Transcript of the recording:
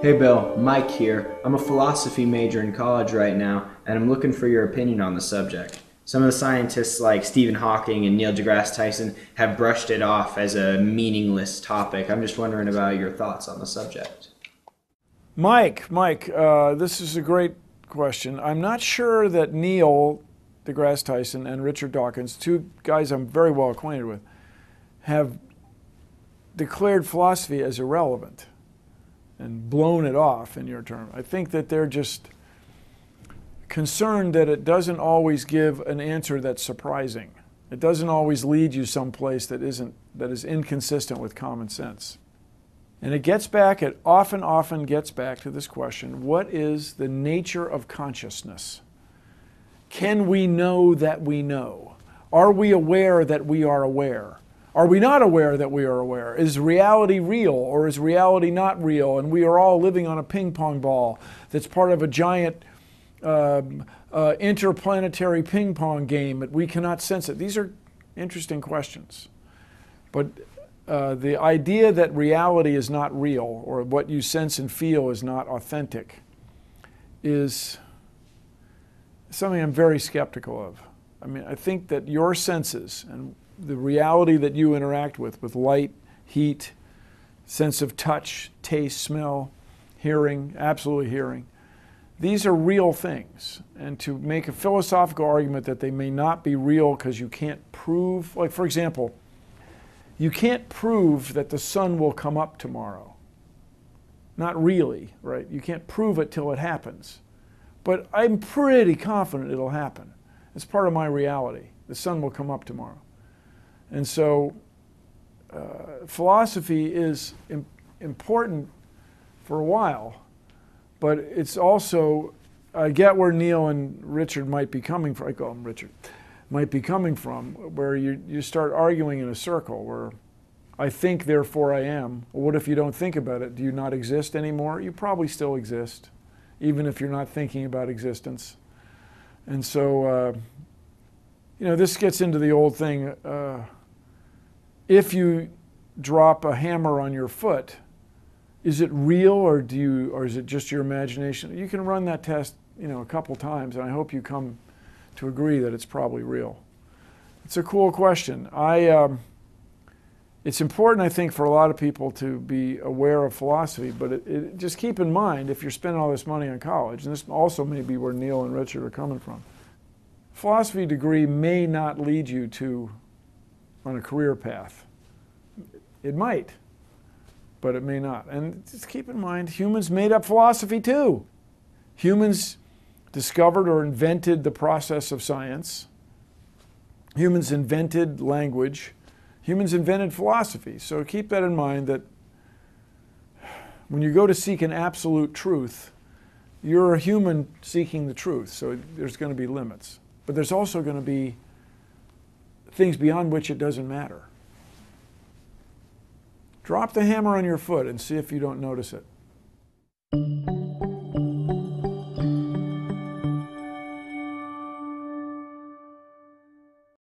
Hey Bill, Mike here. I'm a philosophy major in college right now, and I'm looking for your opinion on the subject. Some of the scientists like Stephen Hawking and Neil deGrasse Tyson have brushed it off as a meaningless topic. I'm just wondering about your thoughts on the subject. Mike, Mike, uh, this is a great question. I'm not sure that Neil deGrasse Tyson and Richard Dawkins, two guys I'm very well acquainted with, have declared philosophy as irrelevant and blown it off in your term. I think that they're just concerned that it doesn't always give an answer that's surprising. It doesn't always lead you someplace that isn't that is inconsistent with common sense. And it gets back, it often, often gets back to this question what is the nature of consciousness? Can we know that we know? Are we aware that we are aware? Are we not aware that we are aware? Is reality real or is reality not real? And we are all living on a ping pong ball that's part of a giant um, uh, interplanetary ping pong game that we cannot sense it. These are interesting questions. But uh, the idea that reality is not real or what you sense and feel is not authentic is something I'm very skeptical of. I mean, I think that your senses and the reality that you interact with, with light, heat, sense of touch, taste, smell, hearing, absolutely hearing, these are real things. And to make a philosophical argument that they may not be real because you can't prove, like for example, you can't prove that the sun will come up tomorrow. Not really, right? You can't prove it till it happens. But I'm pretty confident it'll happen. It's part of my reality. The sun will come up tomorrow. And so uh, philosophy is Im important for a while, but it's also, I get where Neil and Richard might be coming from, I call him Richard, might be coming from, where you, you start arguing in a circle where I think, therefore I am. Well, what if you don't think about it? Do you not exist anymore? You probably still exist, even if you're not thinking about existence. And so, uh, you know, this gets into the old thing. Uh, if you drop a hammer on your foot, is it real or do you or is it just your imagination? You can run that test, you know, a couple times, and I hope you come to agree that it's probably real. It's a cool question. I um, it's important, I think, for a lot of people to be aware of philosophy, but it, it, just keep in mind if you're spending all this money on college, and this also may be where Neil and Richard are coming from. Philosophy degree may not lead you to on a career path. It might, but it may not. And just keep in mind, humans made up philosophy too. Humans discovered or invented the process of science. Humans invented language. Humans invented philosophy. So keep that in mind that when you go to seek an absolute truth, you're a human seeking the truth. So there's going to be limits. But there's also going to be things beyond which it doesn't matter. Drop the hammer on your foot and see if you don't notice it.